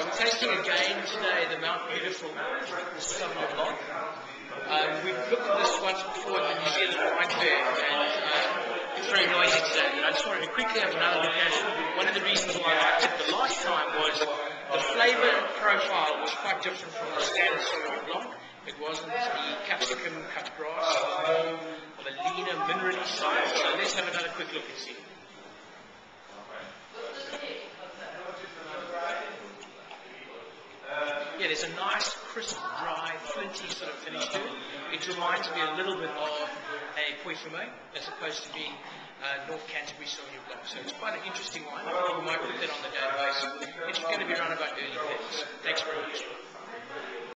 Uh, we're tasting again today the Mount Beautiful Sauvignon Blanc. Um, we've looked at this once before at the New Zealand Wine Fair, and uh, it's very noisy today. But I just wanted to quickly have another look at it. One of the reasons why I it the last time was the flavour profile was quite different from the standard Sauvignon Blanc. It wasn't the capsicum cut grass, of a leaner, minerally side. So let's have another quick look and see. Yeah, there's a nice, crisp, dry, flinty sort of finish to it. It reminds me a little bit of a Pouilly as opposed to being uh, North Canterbury Sauvignon Blanc. So it's quite an interesting wine. I think we might put that on the database. It's going to be around about early